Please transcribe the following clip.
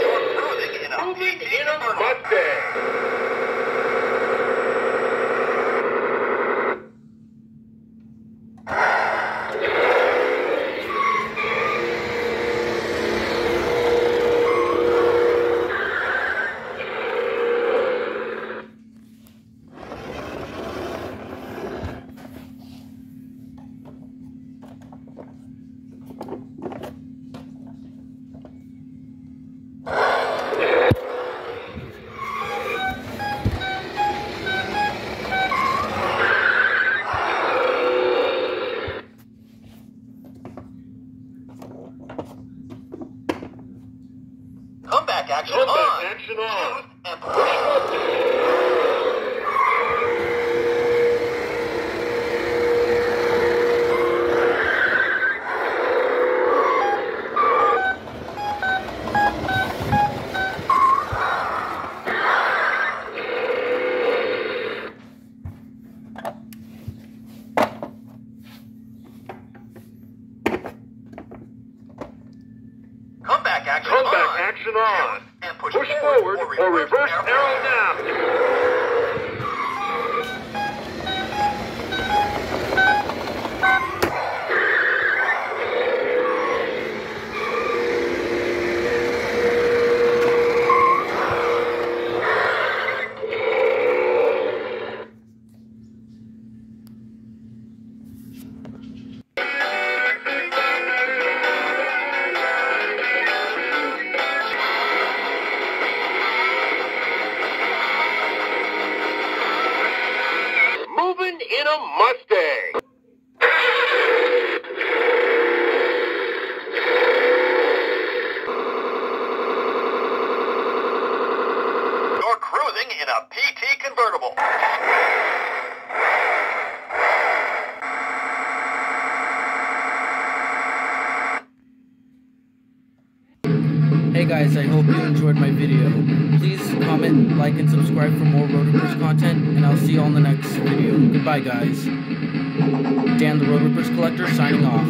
You're cruising in a Moving PT in a convertible. Mustang. Comeback action Comeback on. action on. And push. Comeback action Comeback on. action on. Push forward or reverse arrow now. A Mustang. You're cruising in a PT convertible. Hey guys, I hope you enjoyed my video. Please comment, like, and subscribe for more Road Rippers content, and I'll see you all in the next video. Goodbye, guys. Dan the Road Rippers Collector signing off.